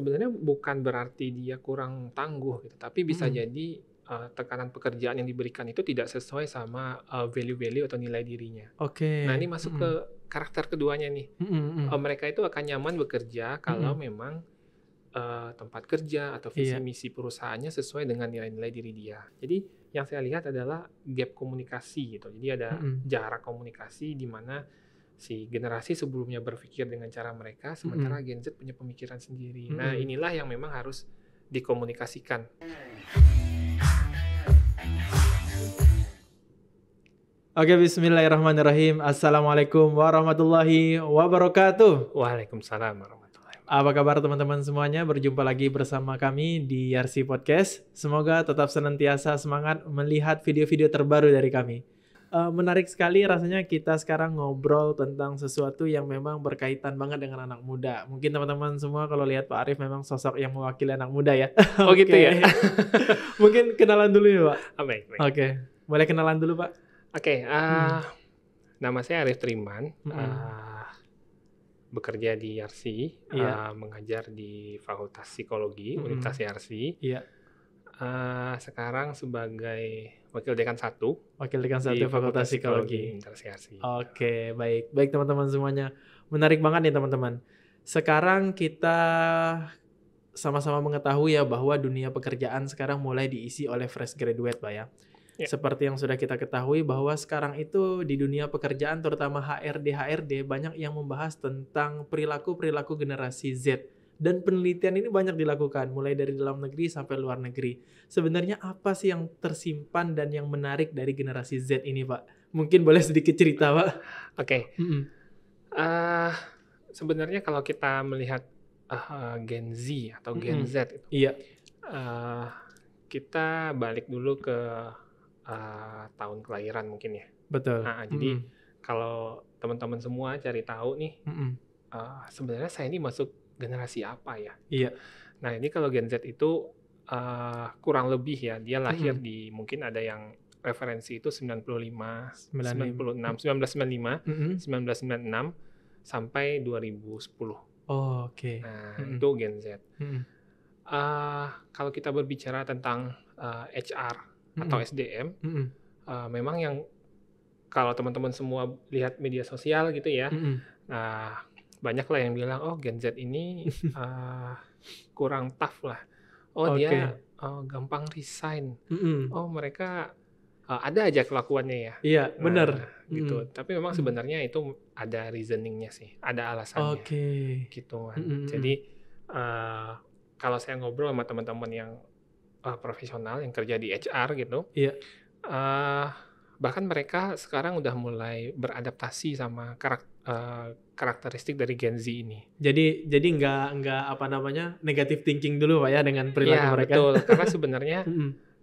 sebenarnya bukan berarti dia kurang tangguh gitu, tapi bisa Mm-mm. jadi uh, tekanan pekerjaan yang diberikan itu tidak sesuai sama uh, value-value atau nilai dirinya. Oke. Nah, ini masuk Mm-mm. ke karakter keduanya nih. Mm-mm, mm-mm. Uh, mereka itu akan nyaman bekerja kalau Mm-mm. memang uh, tempat kerja atau visi Iya. misi perusahaannya sesuai dengan nilai-nilai diri dia. Jadi yang saya lihat adalah gap komunikasi gitu. Jadi ada Mm-mm. jarak komunikasi di mana si generasi sebelumnya berpikir dengan cara mereka, sementara Gen Z punya pemikiran sendiri. Nah, Mm-mm. inilah yang memang harus dikomunikasikan. Oke, Bismillahirrahmanirrahim. Assalamualaikum warahmatullahi wabarakatuh. Waalaikumsalam warahmatullahi wabarakatuh. Apa kabar teman-teman semuanya? Berjumpa lagi bersama kami di RC Podcast. Semoga tetap senantiasa semangat melihat video-video terbaru dari kami. Eh, menarik sekali rasanya kita sekarang ngobrol tentang sesuatu yang memang berkaitan banget dengan anak muda. Mungkin teman-teman semua kalau lihat Pak Arif memang sosok yang mewakili anak muda ya. Oh gitu Oke. ya? Mungkin kenalan dulu ya Pak. Ah, baik, baik. Oke, boleh kenalan dulu Pak? Oke, ah, nama saya Arif Triman. Mm-mm. ah, bekerja di RC, Iya. ah, mengajar di Fakultas Psikologi Mm-mm. Universitas RC. Iya. Ah, sekarang sebagai wakil dekan satu Wakil Dekan di Satu Fakultas Psikologi. RC. Oke, baik. Baik teman-teman semuanya. Menarik banget nih teman-teman. Sekarang kita sama-sama mengetahui ya bahwa dunia pekerjaan sekarang mulai diisi oleh fresh graduate, Pak ya. Ya. Seperti yang sudah kita ketahui bahwa sekarang itu di dunia pekerjaan terutama HRD HRD banyak yang membahas tentang perilaku-perilaku generasi Z dan penelitian ini banyak dilakukan mulai dari dalam negeri sampai luar negeri. Sebenarnya apa sih yang tersimpan dan yang menarik dari generasi Z ini, Pak? Mungkin boleh sedikit cerita, Pak. Oke, Mm-mm. ah, sebenarnya kalau kita melihat ah, Gen Z atau Gen Mm-mm. Z itu, Iya. ah, kita balik dulu ke ah, tahun kelahiran mungkin ya. Betul. Nah, jadi Mm-mm. kalau teman-teman semua cari tahu nih, ah, sebenarnya saya ini masuk generasi apa ya? Iya. Nah, ini kalau Gen Z itu ah, kurang lebih ya, dia lahir Mm-mm. di mungkin ada yang referensi itu 95, 95. 96, 1995, Mm-mm. 1996 sampai 2010. Oh, oke. Nah, Mm-mm. itu Gen Z. Mm-mm. Ah, kalau kita berbicara tentang ah, HR atau Mm-mm. SDM, Mm-mm. ah, memang yang kalau teman-teman semua lihat media sosial gitu ya, Mm-mm. nah banyak lah yang bilang, oh Gen Z ini ah, kurang tough lah. Oh Oke. dia ah, gampang resign. Mm-mm. Oh mereka ah, ada aja kelakuannya ya. Iya, Nah, benar. gitu. Mm. Tapi memang Mm. sebenarnya itu ada reasoningnya sih, ada alasannya Oke. gitu kan. Mm-mm. Jadi eh, kalau saya ngobrol sama teman-teman yang eh, profesional yang kerja di HR gitu, Iya. eh, bahkan mereka sekarang udah mulai beradaptasi sama karak- eh, karakteristik dari Gen Z ini. Jadi jadi nggak nggak apa namanya negative thinking dulu pak ya dengan perilaku Iya mereka. betul, karena sebenarnya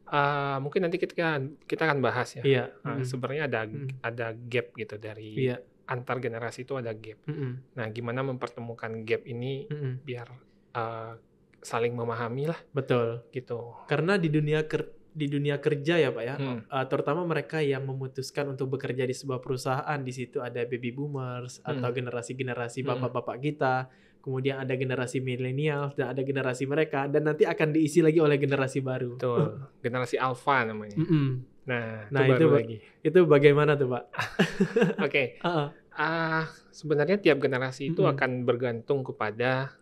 eh, mungkin nanti kita kita akan bahas ya. Iya. Nah, Mm-mm. sebenarnya ada Mm. ada gap gitu dari Iya. antar generasi itu ada gap. Mm-mm. Nah, gimana mempertemukan gap ini Mm-mm. biar eh, saling memahami lah Betul. gitu. Karena di dunia ker- di dunia kerja ya pak ya, Hmm. uh, terutama mereka yang memutuskan untuk bekerja di sebuah perusahaan di situ ada baby boomers atau Hmm. generasi-generasi Hmm. bapak-bapak kita kemudian ada generasi milenial dan ada generasi mereka dan nanti akan diisi lagi oleh generasi baru Betul. Generasi alpha namanya. Mm-mm. Nah, Nah, itu itu lagi. itu bagaimana tuh pak Oke. Ah, Ah, sebenarnya tiap generasi itu Mm-mm. akan bergantung kepada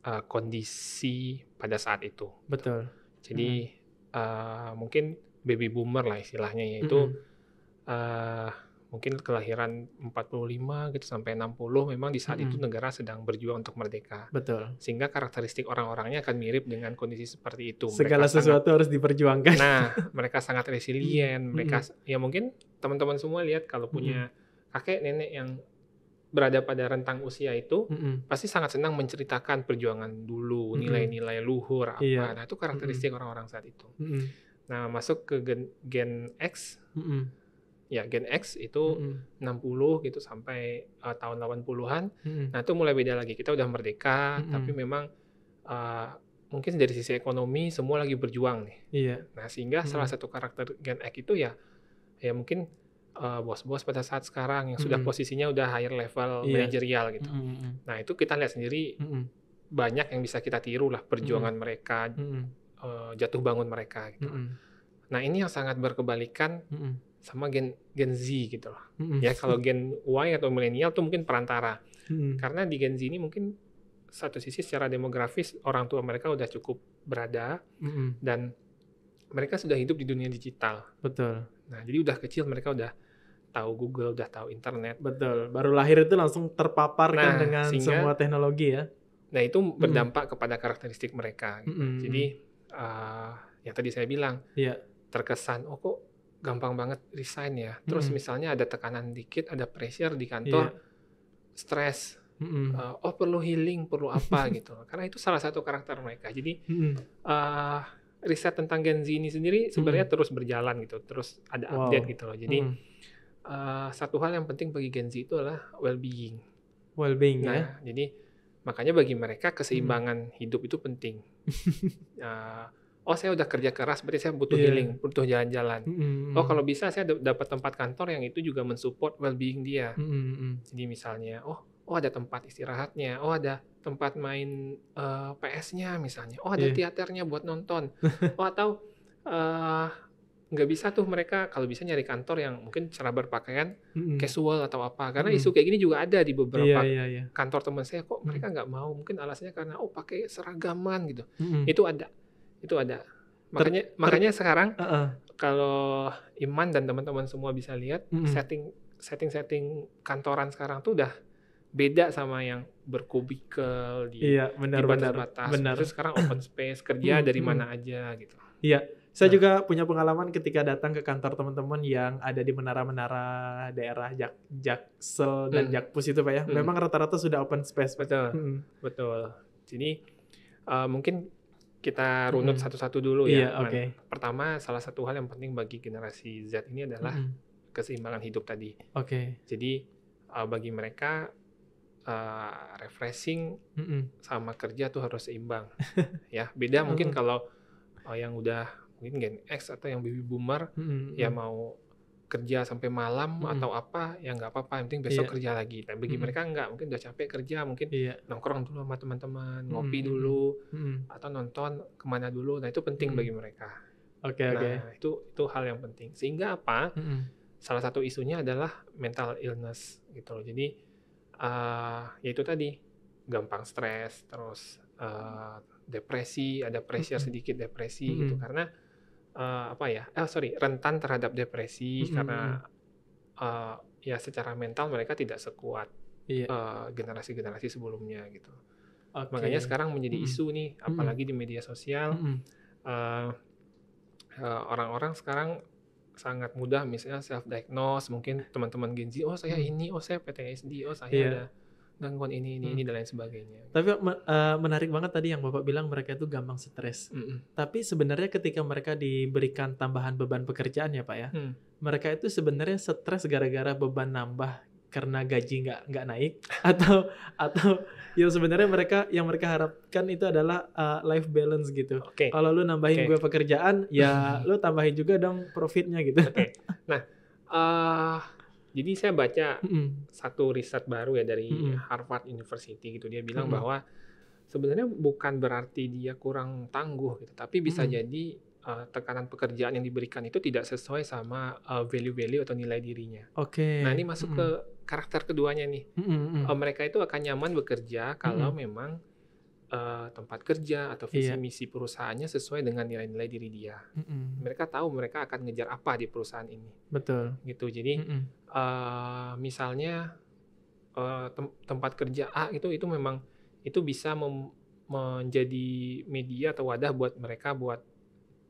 ah, kondisi pada saat itu. betul Jadi ah, mungkin baby boomer lah istilahnya yaitu Mm-mm. ah, mungkin kelahiran 45 gitu sampai 60 memang di saat itu Mm-mm. negara sedang berjuang untuk merdeka. betul Sehingga karakteristik orang-orangnya akan mirip dengan kondisi seperti itu. Mereka segala sangat- sesuatu harus diperjuangkan Nah, mereka sangat resilient. Mereka Mm-mm. ya mungkin teman-teman semua lihat kalau punya kakek nenek yang berada pada rentang usia itu Mm-mm. pasti sangat senang menceritakan perjuangan dulu, Mm-mm. nilai-nilai luhur apa. Iya. Nah, itu karakteristik orang-orang saat itu. Mm-mm. Nah, masuk ke gen, gen X, Mm-mm. ya gen X itu Mm-mm. 60 gitu sampai uh, tahun 80-an. Mm-mm. Nah, itu mulai beda lagi. Kita udah merdeka, Mm-mm. tapi memang uh, mungkin dari sisi ekonomi semua lagi berjuang nih. iya Nah, sehingga Hmm. salah satu karakter Gen X itu ya ya mungkin uh, bos-bos pada saat sekarang yang sudah Hmm. posisinya udah higher level Iya. manajerial gitu. Mm-mm. Nah, itu kita lihat sendiri Mm-mm. banyak yang bisa kita tiru lah perjuangan mereka, Mm-mm. eh, jatuh bangun mereka gitu. Mm-mm. Nah, ini yang sangat berkebalikan Mm-mm. sama Gen Gen Z gitu loh. Mm-mm. Ya, kalau Gen Y atau milenial tuh mungkin perantara. Mm-mm. Karena di Gen Z ini mungkin satu sisi secara demografis orang tua mereka udah cukup berada Mm-mm. dan mereka sudah hidup di dunia digital. Betul, Nah, jadi udah kecil mereka udah tahu Google, udah tahu internet. betul. Baru lahir itu langsung terpapar kan Nah, dengan sehingga- semua teknologi ya. Nah, itu berdampak kepada karakteristik mereka. gitu. Mm-mm. Jadi, eh, yang tadi saya bilang, Iya. terkesan, oh kok gampang banget resign ya. Terus Mm-mm. misalnya ada tekanan dikit, ada pressure di kantor, Iya. stres, Mm-mm. eh, oh perlu healing, perlu apa gitu. Karena itu salah satu karakter mereka. Jadi, Mm-mm. eh, riset tentang Gen Z ini sendiri sebenarnya terus berjalan gitu, terus ada Wow. update gitu loh. Jadi, Mm-mm. Eh, satu hal yang penting bagi Gen Z itu adalah well-being. well-being Nah, ya. jadi makanya bagi mereka keseimbangan hidup itu penting. Eh, oh, saya udah kerja keras, berarti saya butuh Iya. healing, butuh jalan-jalan. Mm-mm. Oh, kalau bisa saya da- dapat tempat kantor yang itu juga mensupport well-being dia. Mm-mm. Jadi misalnya, oh, oh ada tempat istirahatnya, oh ada tempat main eh, PS-nya misalnya, oh ada Iya. teaternya buat nonton, oh atau eh, nggak bisa tuh mereka kalau bisa nyari kantor yang mungkin cara berpakaian Mm-mm. casual atau apa, karena Mm. isu kayak gini juga ada di Iya, beberapa iya, iya. kantor teman saya kok Hmm. mereka nggak mau mungkin alasannya karena oh pakai seragaman gitu Mm-mm. itu ada itu ada makanya makanya sekarang Uh-uh. kalau Iman dan teman-teman semua bisa lihat Mm-mm. setting setting setting kantoran sekarang tuh udah beda sama yang berkubikel di Iya, benar, di benar, batas-batas benar. Terus sekarang open space kerja Mm, dari mana aja gitu Saya Nah. juga punya pengalaman ketika datang ke kantor teman-teman yang ada di menara-menara daerah Jak Jaksel dan Hmm. Jakpus itu Pak ya. Hmm. Memang rata-rata sudah open space. Pak. betul Mm-mm. betul jadi eh, mungkin kita runut Mm. satu-satu dulu Iya, ya oke. Man. pertama salah satu hal yang penting bagi generasi Z ini adalah Mm-mm. keseimbangan hidup tadi Oke. Jadi uh, bagi mereka uh, refreshing Mm-mm. sama kerja tuh harus seimbang, ya. Beda mungkin Hmm. kalau uh, yang udah mungkin Gen X atau yang baby boomer Mm-mm. ya mau kerja sampai malam Mm-mm. atau apa ya nggak apa-apa, yang penting besok Iya. kerja lagi. Nah bagi Mm-mm. mereka nggak, mungkin udah capek kerja, mungkin Iya. nongkrong dulu sama teman-teman, ngopi Mm-mm. dulu Mm-mm. atau nonton ke mana dulu. Nah itu penting Mm-mm. bagi mereka. Oke, oke. Nah itu itu hal yang penting. Sehingga apa? Mm-mm. salah satu isunya adalah mental illness gitu loh. Jadi eh ya itu tadi gampang stres, terus eh, depresi, ada pressure Mm-mm. sedikit depresi gitu Mm-mm. karena eh, apa ya? Eh sorry rentan terhadap depresi Mm-mm. karena eh, ya secara mental mereka tidak sekuat Iya. eh, generasi-generasi sebelumnya gitu. Oke. Makanya sekarang menjadi isu nih, apalagi di media sosial Mm-mm. eh, eh, orang-orang sekarang sangat mudah misalnya self diagnose mungkin teman-teman Gen Z oh saya Hmm. ini oh saya PTSD oh saya Iya. ada gangguan ini ini Hmm. ini dan lain sebagainya Tapi eh, menarik banget tadi yang Bapak bilang mereka itu gampang stres. Mm-mm. Tapi sebenarnya ketika mereka diberikan tambahan beban pekerjaan ya Pak ya, Hmm. mereka itu sebenarnya stres gara-gara beban nambah karena gaji nggak nggak naik atau atau yang sebenarnya mereka yang mereka harapkan itu adalah uh, life balance gitu. oke Kalau lu nambahin Oke. gue pekerjaan, ya lu tambahin juga dong profitnya gitu. oke nah eh jadi saya baca Mm-mm. satu riset baru ya dari Mm-mm. Harvard University gitu dia bilang Mm-mm. bahwa sebenarnya bukan berarti dia kurang tangguh gitu tapi bisa Mm-mm. jadi eh, tekanan pekerjaan yang diberikan itu tidak sesuai sama eh, value-value atau nilai dirinya Oke. Nah, ini masuk ke karakter keduanya nih. Mm-mm. Eh, mereka itu akan nyaman bekerja kalau Mm-mm. memang eh, tempat kerja atau visi Iya. misi perusahaannya sesuai dengan nilai-nilai diri dia. Mm-mm. Mereka tahu mereka akan ngejar apa di perusahaan ini, Betul. gitu. Jadi Mm-mm. Eh, misalnya eh, tem- tempat kerja A itu itu memang itu bisa menjadi media atau wadah buat mereka buat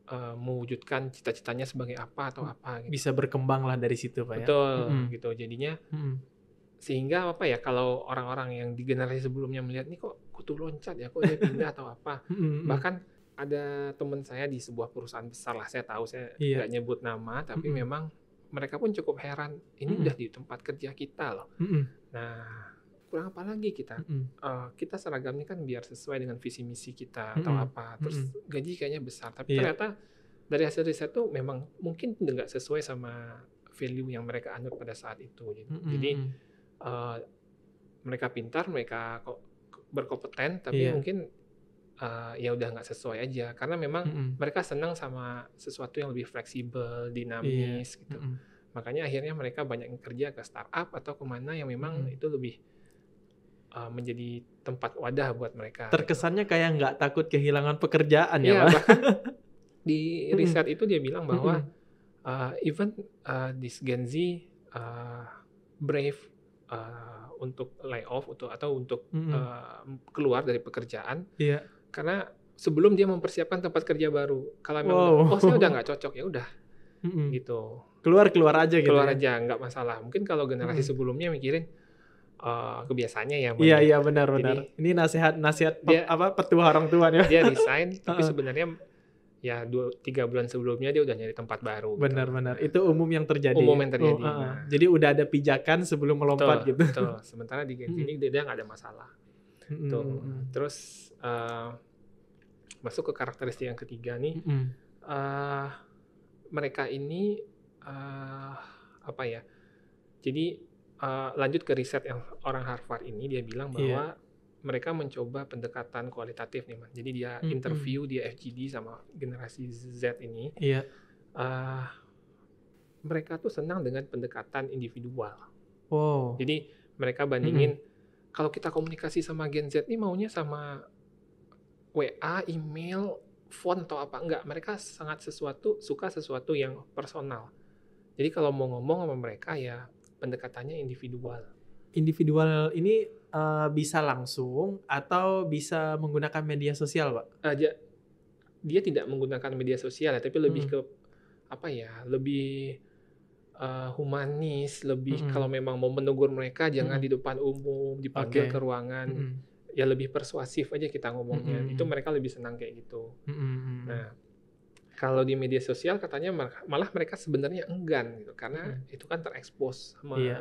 eh, mewujudkan cita-citanya sebagai apa atau apa gitu. Bisa berkembang lah dari situ Pak ya. Betul, Mm-mm. gitu. Jadinya Mm-mm. sehingga apa ya kalau orang-orang yang di generasi sebelumnya melihat nih kok kutu loncat ya kok dia pindah atau apa Mm-mm. bahkan ada teman saya di sebuah perusahaan besar lah saya tahu saya Iya. nggak nyebut nama tapi Mm-mm. memang mereka pun cukup heran ini Mm-mm. udah di tempat kerja kita loh Mm-mm. nah kurang apa lagi kita Mm-mm. Eh, kita seragamnya kan biar sesuai dengan visi misi kita atau Mm-mm. apa terus gaji kayaknya besar tapi Iya. ternyata dari hasil riset tuh memang mungkin nggak sesuai sama value yang mereka anut pada saat itu jadi, Mm-mm. jadi eh, mereka pintar, mereka kok berkompeten tapi Iya. mungkin uh, ya udah nggak sesuai aja karena memang Mm-mm. mereka senang sama sesuatu yang lebih fleksibel, dinamis gitu. Mm-mm. Makanya akhirnya mereka banyak yang kerja ke startup atau ke mana yang memang Mm. itu lebih uh, menjadi tempat wadah buat mereka. Terkesannya kayak nggak takut kehilangan pekerjaan Iya, ya, Pak. bahkan di riset itu dia bilang bahwa Mm-mm. uh, even uh, this Gen Z uh, brave uh, untuk layoff atau atau untuk Mm-mm. uh, keluar dari pekerjaan Iya. Karena sebelum dia mempersiapkan tempat kerja baru. Kalau memang Wow. udah, oh saya udah nggak cocok ya udah Mm-mm. gitu Keluar keluar aja gitu. keluar ya. aja nggak masalah. Mungkin kalau generasi Mm. sebelumnya mikirin uh, kebiasaannya ya. Iya ya. iya benar benar. Jadi- Ini nasihat nasihat Dia- apa petua orang tua ya. Dia resign tapi sebenarnya ya dua tiga bulan sebelumnya dia udah nyari tempat baru. gitu. Benar benar. Itu umum yang terjadi. Umum yang terjadi, Oh, ah. nah. Jadi udah ada pijakan sebelum melompat Betul, gitu. betul. Sementara di Gen Z Mm. ini dia dia nggak ada masalah. Mm-mm, Tuh. mm-mm. Terus uh, masuk ke karakteristik yang ketiga nih, Mm-mm. uh, mereka ini uh, apa ya? Jadi uh, lanjut ke riset yang orang Harvard ini dia bilang Iya. bahwa mereka mencoba pendekatan kualitatif nih, man. Jadi dia Mm-mm. interview dia FGD sama generasi Z ini. Iya. uh, mereka tuh senang dengan pendekatan individual. Wow. Jadi mereka bandingin kalau kita komunikasi sama Gen Z ini maunya sama WA, email, phone atau apa enggak. Mereka sangat sesuatu suka sesuatu yang personal. Jadi kalau mau ngomong sama mereka ya pendekatannya individual. Individual ini eh, bisa langsung atau bisa menggunakan media sosial, Pak? Aja dia tidak menggunakan media sosial ya, tapi lebih Hmm. ke apa ya? Lebih eh, humanis, lebih Mm-mm. kalau memang mau menegur mereka jangan Mm-mm. di depan umum, dipanggil Oke. ke ruangan. Mm-mm. Ya lebih persuasif aja kita ngomongnya. Mm-mm. Itu mereka lebih senang kayak gitu. Mm-mm. Nah, kalau di media sosial katanya malah mereka sebenarnya enggan gitu karena itu kan terekspos sama Iya.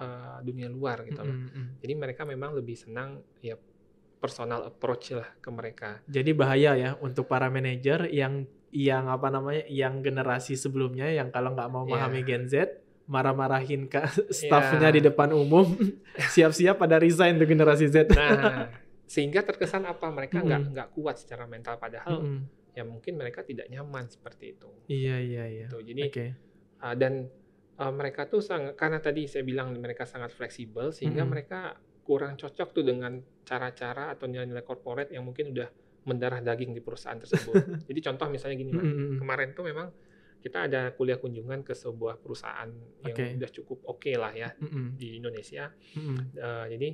eh, dunia luar gitu loh. Mm-mm. Jadi mereka memang lebih senang ya personal approach lah ke mereka. Jadi bahaya ya untuk para manajer yang yang apa namanya yang generasi sebelumnya yang kalau nggak mau memahami Gen Z marah-marahin ke staffnya Iya. di depan umum siap-siap pada resign tuh generasi Z. Nah, sehingga terkesan apa mereka nggak Mm-mm. nggak kuat secara mental padahal Mm-mm. ya mungkin mereka tidak nyaman seperti itu. Iya iya iya. Gitu. Jadi Oke. uh, dan uh, mereka tuh sangat karena tadi saya bilang mereka sangat fleksibel sehingga Mm-mm. mereka kurang cocok tuh dengan cara-cara atau nilai-nilai corporate yang mungkin udah mendarah daging di perusahaan tersebut. Jadi contoh misalnya gini, Mas. Kemarin tuh memang kita ada kuliah kunjungan ke sebuah perusahaan yang Oke. udah cukup oke lah ya Mm-mm. di Indonesia. Mm-mm. Uh, jadi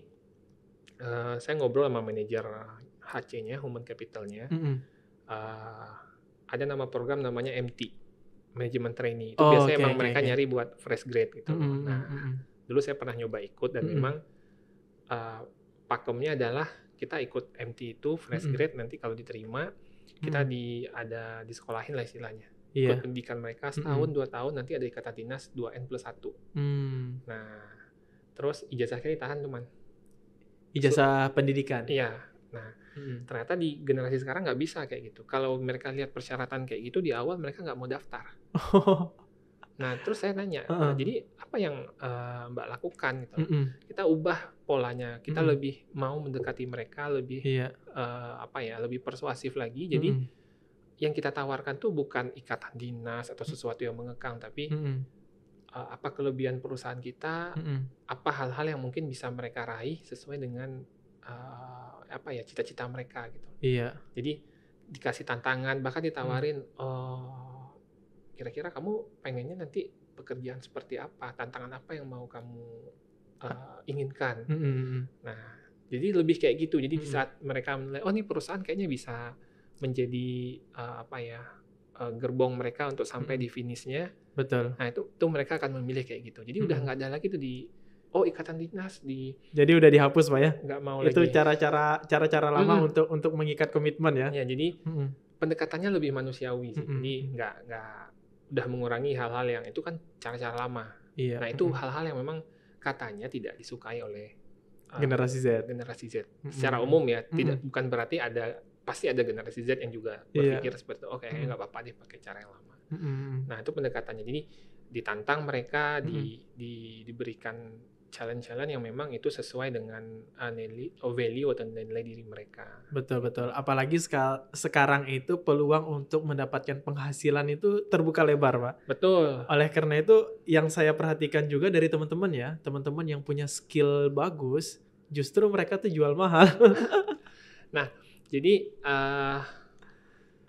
uh, saya ngobrol sama manajer HC-nya, human capital-nya. Mm-mm. Uh, ada nama program namanya MT, manajemen trainee. Itu Oh, biasanya oke, emang oke, mereka oke. nyari buat fresh grade gitu. loh. Mm-mm. Nah, dulu saya pernah nyoba ikut dan Mm-mm. memang uh, pakemnya adalah kita ikut MT itu fresh grade nanti kalau diterima kita Mm. di ada disekolahin lah istilahnya. Iya. Ikut pendidikan mereka setahun dua tahun nanti ada ikatan dinas 2 n plus 1 Hmm. Nah, terus ijazahnya ditahan teman. Ijazah pendidikan. Iya. Nah, Mm-mm. ternyata di generasi sekarang nggak bisa kayak gitu. Kalau mereka lihat persyaratan kayak gitu di awal mereka nggak mau daftar. Nah, terus saya nanya, Heeh. "Eh, jadi apa yang eh, Mbak lakukan gitu? Mm-mm. Kita ubah polanya, kita Mm-mm. lebih mau mendekati mereka, lebih Iya. eh, apa ya, lebih persuasif lagi. Jadi Mm-mm. yang kita tawarkan tuh bukan ikatan dinas atau sesuatu yang mengekang, tapi Mm-mm. eh, apa kelebihan perusahaan kita, Mm-mm. apa hal-hal yang mungkin bisa mereka raih sesuai dengan eh, apa ya cita-cita mereka gitu. Iya. Jadi dikasih tantangan, bahkan ditawarin, oh kira-kira kamu pengennya nanti pekerjaan seperti apa, tantangan apa yang mau kamu uh, inginkan. Mm-mm. Nah, jadi lebih kayak gitu. Jadi di Mm-mm. saat mereka menilai, oh ini perusahaan kayaknya bisa menjadi uh, apa ya uh, gerbong mereka untuk sampai Mm-mm. di finishnya. Betul. Nah itu, itu mereka akan memilih kayak gitu. Jadi udah Mm-mm. nggak ada lagi tuh di oh ikatan dinas di Jadi udah dihapus Pak ya. nggak mau Itu lagi. cara-cara cara-cara lama Mm-mm. untuk untuk mengikat komitmen ya. Ya jadi Mm-mm. pendekatannya lebih manusiawi sih. Mm-mm. Jadi nggak nggak udah mengurangi hal-hal yang itu kan cara-cara lama. Iya. Nah itu hal-hal yang memang katanya tidak disukai oleh uh, generasi Z. generasi Z. Mm-mm. Secara umum ya, tidak Mm-mm. bukan berarti ada pasti ada generasi Z yang juga Iya. berpikir seperti itu. Oke, Mm. nggak apa-apa deh pakai cara yang lama. Mm-mm. Nah itu pendekatannya. Jadi ditantang mereka, di, di- diberikan challenge-challenge yang memang itu sesuai dengan uh, nilai value atau nilai diri mereka. Betul betul. Apalagi seka- sekarang itu peluang untuk mendapatkan penghasilan itu terbuka lebar, Pak. Betul. Oleh karena itu yang saya perhatikan juga dari teman-teman ya, teman-teman yang punya skill bagus, justru mereka tuh jual mahal. Jadi uh,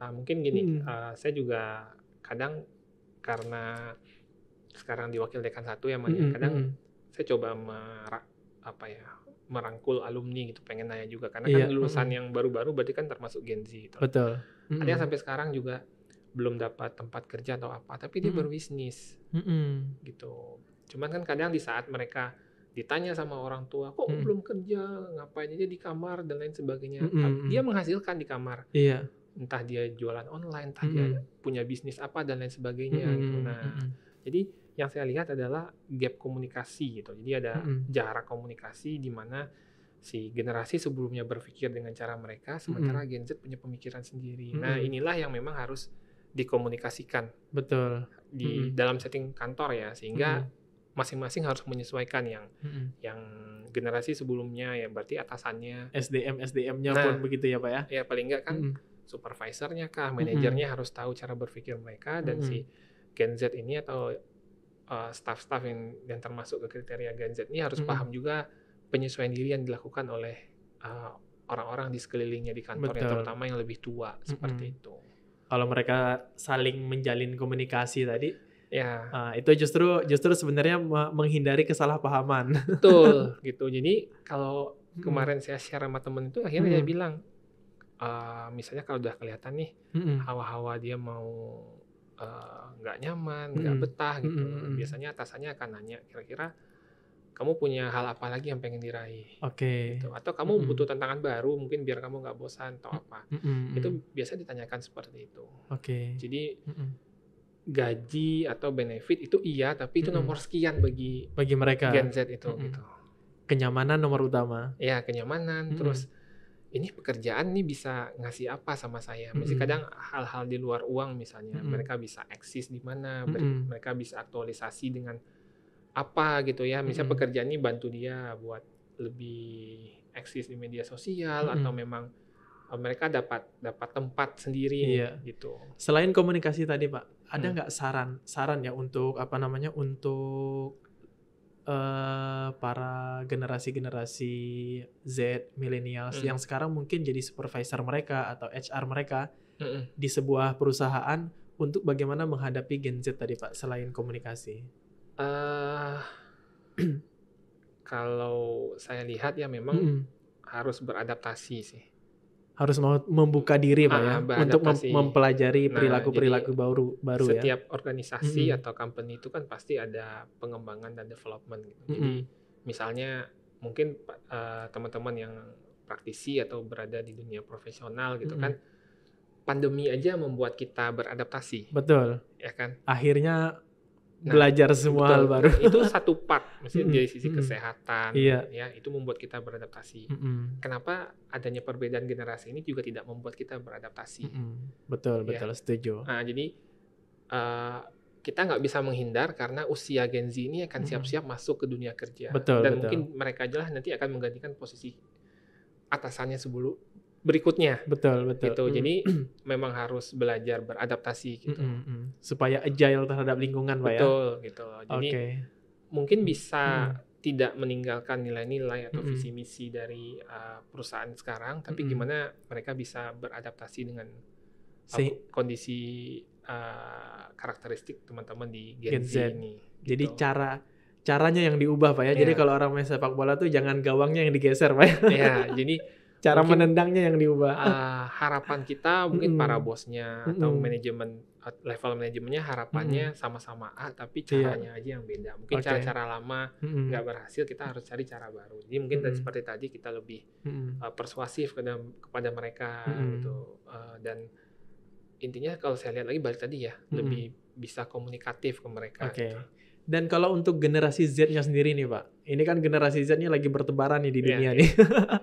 uh, mungkin gini, Hmm. uh, saya juga kadang karena sekarang di wakil dekan satu ya, ya, Mm-mm, kadang mm-mm. Saya coba mera- apa ya merangkul alumni gitu, pengen nanya juga karena Iya, kan lulusan mm-mm. yang baru-baru berarti kan termasuk Gen Z gitu. Betul. Ada yang sampai sekarang juga belum dapat tempat kerja atau apa, tapi dia Mm-mm. berbisnis Mm-mm. gitu. Cuman kan kadang di saat mereka ditanya sama orang tua, kok Mm. belum kerja, ngapain aja di kamar dan lain sebagainya. Mm. Dia menghasilkan di kamar, Iya. entah dia jualan online, entah dia Mm-mm. punya bisnis apa dan lain sebagainya Mm-mm, gitu. Nah, mm-mm. jadi yang saya lihat adalah gap komunikasi gitu. Jadi ada Mm-mm. jarak komunikasi di mana si generasi sebelumnya berpikir dengan cara mereka, sementara Gen Z punya pemikiran sendiri. Nah, Mm-mm. inilah yang memang harus dikomunikasikan Betul. di Mm-mm. dalam setting kantor ya, sehingga Mm-mm. masing-masing harus menyesuaikan yang Mm-mm. yang generasi sebelumnya ya berarti atasannya SDM SDM-nya Nah. pun begitu ya, Pak ya. ya paling enggak kan Mm-mm. supervisornya kah, manajernya harus tahu cara berpikir mereka dan Mm-mm. si Gen Z ini atau uh, staff-staff yang yang termasuk ke kriteria Gen Z ini harus Mm-mm. paham juga penyesuaian diri yang dilakukan oleh uh, orang-orang di sekelilingnya di kantor ya, Betul. terutama yang lebih tua seperti Mm-mm. itu. Kalau mereka saling menjalin komunikasi tadi, Ya, ah, itu justru justru sebenarnya me- menghindari kesalahpahaman. betul gitu. Jadi kalau Mm-mm. kemarin saya share sama temen itu akhirnya dia Mm-mm. bilang uh, misalnya kalau udah kelihatan nih hawa-hawa dia mau uh, nggak nyaman, nggak Mm-mm. betah gitu. Mm-mm. Biasanya atasannya akan nanya kira-kira kamu punya hal apa lagi yang pengen diraih Oke. gitu. Atau kamu Mm-mm. butuh tantangan baru mungkin biar kamu nggak bosan atau apa. Mm-mm. Itu biasa ditanyakan seperti itu. Oke. Jadi Mm-mm. gaji atau benefit itu iya, tapi itu nomor sekian bagi Bagi mereka Gen Z itu Mm-mm. gitu. kenyamanan nomor utama. Ya kenyamanan, Mm-mm. terus ini pekerjaan nih bisa ngasih apa sama saya. Mm-mm. kadang hal-hal di luar uang misalnya, Mm-mm. mereka bisa eksis di mana, Mm-mm. mereka bisa aktualisasi dengan apa gitu ya. Misalnya Mm-mm. pekerjaan ini bantu dia buat lebih eksis di media sosial Mm-mm. atau memang uh, mereka dapat dapat tempat sendiri Iya. nih, gitu. Selain komunikasi tadi, Pak, ada Hmm. nggak saran saran ya untuk apa namanya untuk eh, para generasi-generasi Z, millennials Hmm. yang sekarang mungkin jadi supervisor mereka atau HR mereka Mm-mm. di sebuah perusahaan untuk bagaimana menghadapi Gen Z tadi, Pak, selain komunikasi. Eh, kalau saya lihat ya memang Mm-mm. harus beradaptasi sih. Harus mau membuka diri, Pak ya, Ah, untuk mem- mempelajari Nah, perilaku-perilaku baru baru ya. Setiap organisasi Mm-mm. atau company itu kan pasti ada pengembangan dan development gitu. Jadi Mm-mm. misalnya mungkin eh, teman-teman yang praktisi atau berada di dunia profesional gitu Mm-mm. kan pandemi aja membuat kita beradaptasi Betul. ya kan. Akhirnya Nah, belajar semua hal Betul. baru. itu satu part maksudnya Mm-mm. dari sisi Mm-mm. kesehatan Iya. ya itu membuat kita beradaptasi. Mm-mm. Kenapa adanya perbedaan generasi ini juga tidak membuat kita beradaptasi? Mm-mm. Betul, Iya. betul, setuju. Nah, jadi eh, kita nggak bisa menghindar karena usia Gen Z ini akan siap-siap masuk ke dunia kerja. Betul, Dan betul. mungkin mereka aja lah nanti akan menggantikan posisi atasannya sebelum berikutnya Betul, betul. gitu. Mm. Jadi memang harus belajar beradaptasi gitu. Mm-mm, mm. supaya agile terhadap lingkungan, Pak ya. Betul gitu. Oke. Jadi mungkin bisa Mm. tidak meninggalkan nilai-nilai atau Mm-mm. visi misi dari uh, perusahaan sekarang, tapi Mm-mm. gimana mereka bisa beradaptasi dengan Se- kondisi uh, karakteristik teman-teman di Gen, Gen Z, Z. ini. Jadi gitu. cara caranya yang diubah, Pak ya. Jadi Iya. kalau orang main sepak bola tuh jangan gawangnya yang digeser, Pak. ya. ya, jadi Cara Mungkin- menendangnya yang diubah. uh, harapan kita mungkin para bosnya atau manajemen level manajemennya harapannya sama-sama A, tapi Iya. caranya aja yang beda. Mungkin Oke. cara-cara lama nggak berhasil, kita harus cari cara baru. Jadi mungkin Mm-mm. seperti tadi kita lebih mm-mm. uh, persuasif kepada kepada mereka Mm-mm. gitu Uh, dan intinya kalau saya lihat lagi balik tadi ya lebih bisa komunikatif ke mereka Oke. gitu. Dan kalau untuk generasi Z-nya sendiri nih, Pak. Ini kan generasi Z-nya lagi bertebaran nih di Iya, dunia iya. nih.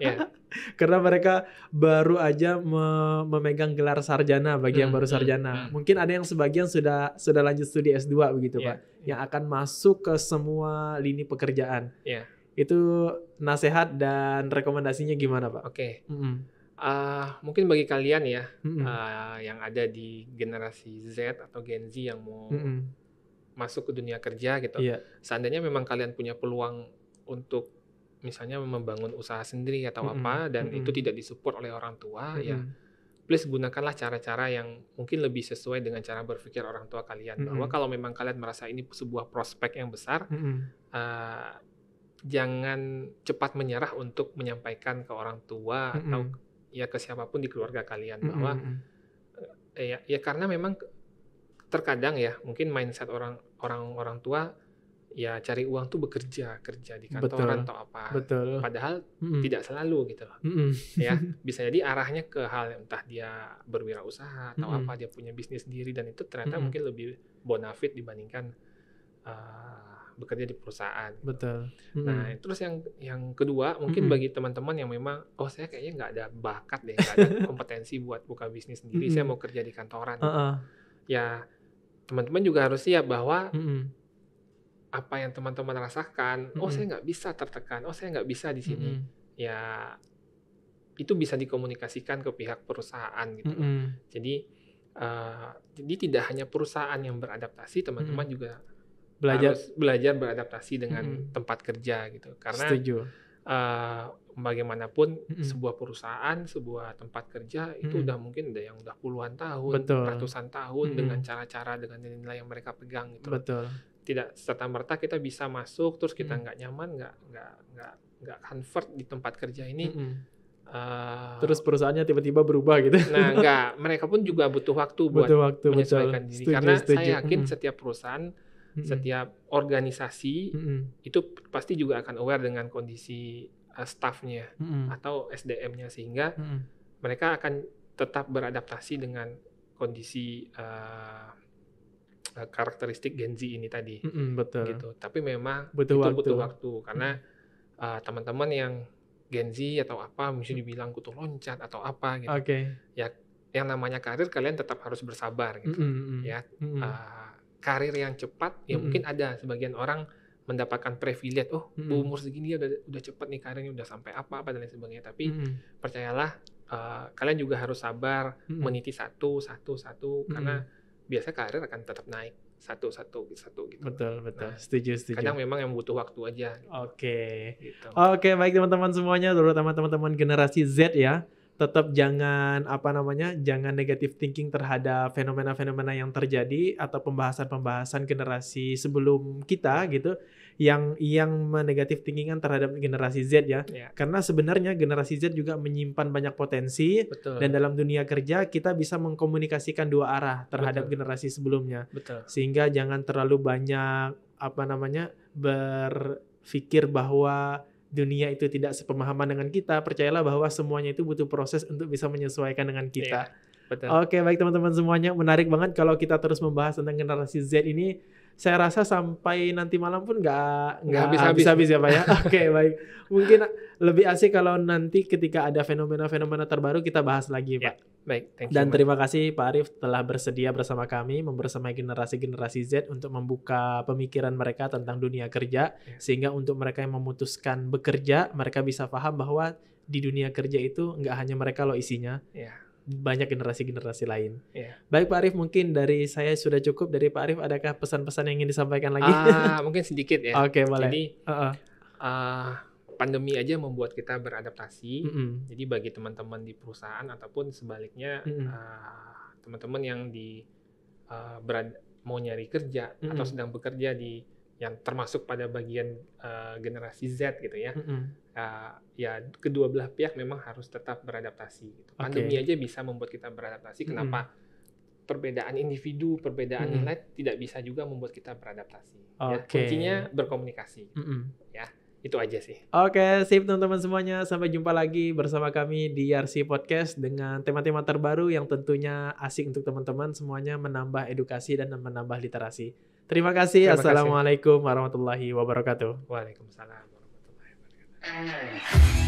ya Karena mereka baru aja me- memegang gelar sarjana bagi yang Hmm, baru hmm, sarjana. hmm. Mungkin ada yang sebagian sudah sudah lanjut studi S2 begitu, Iya, Pak. Yang akan masuk ke semua lini pekerjaan. Iya. Itu nasihat dan rekomendasinya gimana, Pak? Oke. Mm-mm. Ah, mungkin bagi kalian ya Mm-mm. ah, yang ada di generasi Z atau Gen Z yang mau Mm-mm. masuk ke dunia kerja gitu. Iya. Seandainya memang kalian punya peluang untuk misalnya membangun usaha sendiri atau Mm-mm. apa dan Mm-mm. itu tidak disupport oleh orang tua ya Mm-mm. please gunakanlah cara-cara yang mungkin lebih sesuai dengan cara berpikir orang tua kalian bahwa Mm-mm. kalau memang kalian merasa ini sebuah prospek yang besar Mm-mm. eh, jangan cepat menyerah untuk menyampaikan ke orang tua atau Mm-mm. ya ke siapa pun di keluarga kalian bahwa eh, ya, ya karena memang terkadang ya mungkin mindset orang orang orang tua ya cari uang tuh bekerja kerja di kantoran Betul. atau apa Betul. padahal Mm-mm. tidak selalu gitu loh Mm-mm. ya bisa jadi arahnya ke hal yang entah dia berwirausaha atau Mm-mm. apa dia punya bisnis sendiri dan itu ternyata Mm-mm. mungkin lebih bonafit dibandingkan uh, bekerja di perusahaan. Betul. Nah Mm-mm. terus yang yang kedua mungkin Mm-mm. bagi teman-teman yang memang oh saya kayaknya nggak ada bakat deh nggak ada kompetensi buat buka bisnis sendiri saya Mm-mm. mau kerja di kantoran Uh-uh. ya teman-teman juga harus siap bahwa Mm-mm. Apa yang teman-teman rasakan oh Mm-mm. saya nggak bisa tertekan oh saya nggak bisa di sini Mm-mm. ya itu bisa dikomunikasikan ke pihak perusahaan gitu. Mm-mm. Jadi eh, jadi tidak hanya perusahaan yang beradaptasi, teman-teman Mm-mm. juga Belajar. harus belajar beradaptasi dengan Mm-mm. tempat kerja gitu. Karena Setuju. eh, bagaimanapun Mm-mm. sebuah perusahaan, sebuah tempat kerja itu Mm-mm. udah mungkin udah yang udah puluhan tahun, Betul. ratusan tahun Mm-mm. dengan cara-cara dengan nilai yang mereka pegang gitu. Betul. Tidak serta merta kita bisa masuk terus kita Mm. nggak nyaman, nggak nggak nggak nggak comfort di tempat kerja ini. Mm-mm. eh, Terus perusahaannya tiba-tiba berubah gitu. Nah, enggak, mereka pun juga butuh waktu buat butuh waktu betul. menyesuaikan diri. Setuju, Karena setuju. saya yakin Mm-mm. setiap perusahaan, Mm-mm. setiap organisasi Mm-mm. itu pasti juga akan aware dengan kondisi uh, staffnya Mm-mm. atau SDM-nya sehingga Mm-mm. mereka akan tetap beradaptasi dengan kondisi uh, uh, karakteristik Gen Z ini tadi, Mm-mm, betul. gitu. Tapi memang Butuh itu waktu. butuh waktu karena uh, teman-teman yang Gen Z atau apa, misalnya dibilang kutu loncat atau apa gitu. Oke. Yang namanya karir kalian tetap harus bersabar gitu. Mm-mm. Ya, uh, karir yang cepat ya Mm-mm. mungkin ada sebagian orang mendapatkan privilege oh Mm-mm. umur segini udah udah cepat nih karirnya udah sampai apa apa dan lain sebagainya tapi Mm-mm. percayalah uh, kalian juga harus sabar Mm-mm. meniti satu satu satu Mm-mm. karena biasa karir akan tetap naik satu satu satu gitu Betul, betul. Nah, setuju, setuju. kadang memang yang butuh waktu aja Oke. gitu Oke, baik teman-teman semuanya, terutama teman-teman generasi Z ya. Tetap jangan apa namanya, jangan negative thinking terhadap fenomena-fenomena yang terjadi atau pembahasan-pembahasan generasi sebelum kita gitu yang yang menegatif thinkingan terhadap generasi Z ya. ya Karena sebenarnya generasi Z juga menyimpan banyak potensi betul dan dalam dunia kerja kita bisa mengkomunikasikan dua arah terhadap Betul. generasi sebelumnya betul sehingga jangan terlalu banyak apa namanya berpikir bahwa dunia itu tidak sepemahaman dengan kita percayalah bahwa semuanya itu butuh proses untuk bisa menyesuaikan dengan kita. Iya, betul. Oke baik teman-teman semuanya. Menarik banget kalau kita terus membahas tentang generasi Z ini. Saya rasa sampai nanti malam pun nggak nggak habis-habis. ya pak ya? Oke baik. Mungkin lebih asik kalau nanti ketika ada fenomena-fenomena terbaru kita bahas lagi Ya, pak baik. Thank you dan terima kasih Pak Arif telah bersedia bersama kami membersamai generasi-generasi Z untuk membuka pemikiran mereka tentang dunia kerja. Ya. sehingga untuk mereka yang memutuskan bekerja mereka bisa paham bahwa di dunia kerja itu nggak hanya mereka loh isinya. Ya. Banyak generasi-generasi lain. Ya. Baik Pak Arif mungkin dari saya sudah cukup dari Pak Arif adakah pesan-pesan yang ingin disampaikan lagi? ah mungkin sedikit ya Oke boleh. jadi Heeh. uh, pandemi aja membuat kita beradaptasi Mm-mm. Jadi bagi teman-teman di perusahaan ataupun sebaliknya Mm-mm. uh, teman-teman yang di uh, berad- mau nyari kerja Mm-mm. atau sedang bekerja di yang termasuk pada bagian uh, generasi Z gitu ya, Mm-mm. uh, ya kedua belah pihak memang harus tetap beradaptasi. Gitu. Oke. Pandemi aja bisa membuat kita beradaptasi. Kenapa? Perbedaan individu, perbedaan Mm-mm. nilai tidak bisa juga membuat kita beradaptasi. Ya, Oke. kuncinya berkomunikasi. Mm-mm. Itu aja sih. Oke, sip teman-teman semuanya. Sampai jumpa lagi bersama kami di RC Podcast dengan tema-tema terbaru yang tentunya asik untuk teman-teman semuanya menambah edukasi dan menambah literasi. Terima kasih. Terima kasih. Assalamualaikum warahmatullahi wabarakatuh. Waalaikumsalam warahmatullahi wabarakatuh.